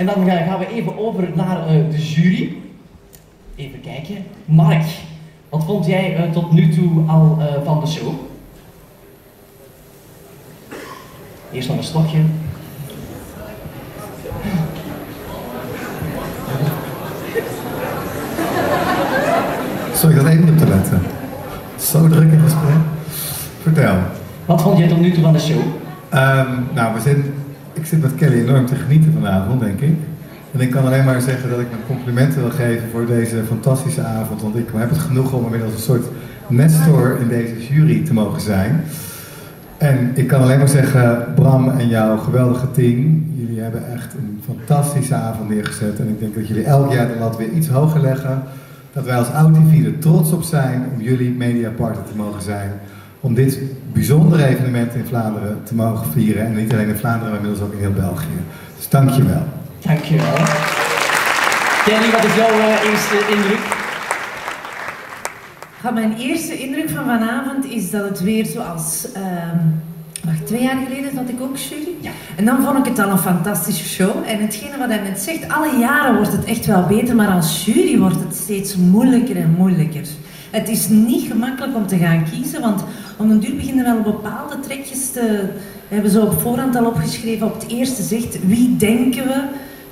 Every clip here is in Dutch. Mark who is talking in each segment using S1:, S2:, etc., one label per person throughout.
S1: En dan gaan we even over naar eh, de jury. Even kijken. Mark, wat vond jij eh, tot nu toe al eh, van de show? Eerst nog een stokje.
S2: Sorry, ik had even op te letten. Zo druk in gesprek. Vertel.
S1: Wat vond jij tot nu toe van de show?
S2: Ehm, nou, we zijn, ik zit met Kelly enorm te genieten vanavond, denk ik. En ik kan alleen maar zeggen dat ik mijn complimenten wil geven voor deze fantastische avond. Want ik heb het genoeg om inmiddels een soort nestor in deze jury te mogen zijn. En ik kan alleen maar zeggen, Bram en jouw geweldige team, jullie hebben echt een fantastische avond neergezet. En ik denk dat jullie elk jaar de lat weer iets hoger leggen. Dat wij als OutTV er trots op zijn om jullie mediapartner te mogen zijn. Om dit bijzondere evenement in Vlaanderen te mogen vieren. En niet alleen in Vlaanderen, maar inmiddels ook in heel België. Dus dank je wel.
S1: Dankjewel. Kelly, wat is jouw eh, eerste indruk?
S3: Ja, mijn eerste indruk van vanavond is dat het weer zoals... ehm wacht, twee jaar geleden had ik ook jury.
S1: Ja.
S3: En dan vond ik het al een fantastische show. En hetgene wat hij net zegt, alle jaren wordt het echt wel beter, maar als jury wordt het steeds moeilijker en moeilijker. Het is niet gemakkelijk om te gaan kiezen, want om een duur beginnen wel bepaalde trekjes te... We hebben zo op voorhand al opgeschreven, op het eerste zegt, wie denken we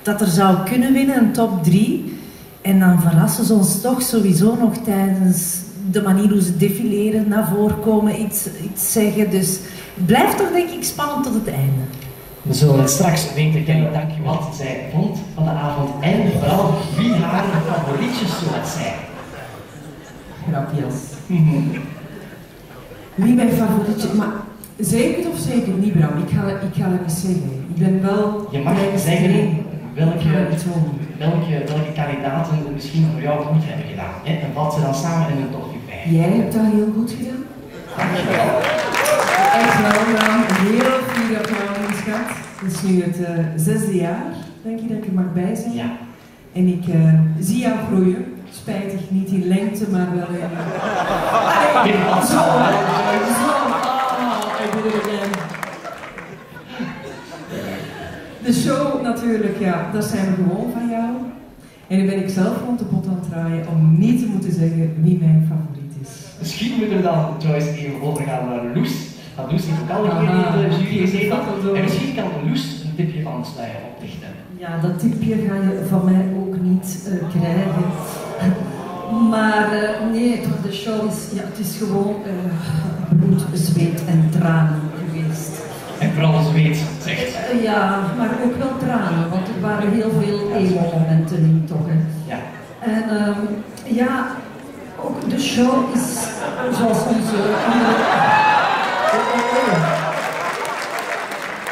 S3: dat er zou kunnen winnen, een top 3. En dan verrassen ze ons toch sowieso nog tijdens de manier hoe ze defileren, naar voren komen, iets, iets zeggen. Dus het blijft toch denk ik spannend tot het einde.
S1: We zullen het straks weten, Kelly, dank je wat zij vond van de avond en vooral wie haar favorietjes zullen zijn.
S4: Grapjes. Wie mijn favorietje, maar zeker of zeker niet Bram, ik ga, ik ga het eens zeggen. Ik ben wel...
S1: Je mag zeggen welke, welke, welke kandidaten het misschien voor jou goed hebben gedaan. Hè? En wat ze dan samen in een top 5.
S4: Jij hebt dat heel goed gedaan. Echt wel, Bram. Heel veel applaus, schat. Het is nu het eh, zesde jaar, denk ik, dat ik er mag bij zijn.
S1: Ja.
S4: En ik eh, zie jou groeien. Spijtig niet in lengte, maar wel in... Allee, zo, zo. Ah, I did it again. De show natuurlijk, ja, dat zijn we gewoon van jou. En nu ben ik zelf rond de pot aan het draaien om niet te moeten zeggen wie mijn favoriet is.
S1: Misschien moeten we dan, Joyce, even overgaan naar Loes. Want Loes heeft ook al een keer
S4: Aha.
S1: in de jury gezeten. En misschien kan Loes een tipje van de sluier oplichten.
S4: Ja, dat tipje ga je van mij ook niet eh, krijgen. Maar eh, nee, toch, de show is, ja, het is gewoon eh, bloed, zweet en tranen geweest.
S1: En vooral zweet, zegt.
S4: Eh, ja, maar ook wel tranen, want er waren heel veel emo-momenten in toch. Hè.
S1: Ja.
S4: En ehm, ja, ook de show is zoals onze andere...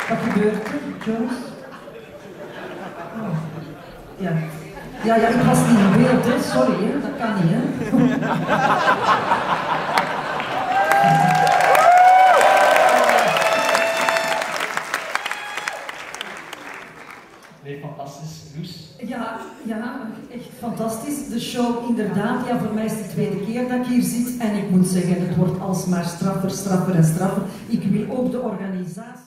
S4: Wat gebeurt er, Joyce? Oh, Ja. Ja, ja, ik was niet in beeld, hè. sorry, hè. dat kan niet. Hè.
S1: Nee, fantastisch. Loes.
S4: Ja, ja, echt fantastisch. De show inderdaad, ja, voor mij is het de tweede keer dat ik hier zit. En ik moet zeggen, het wordt alsmaar straffer, straffer en straffer. Ik wil ook de organisatie...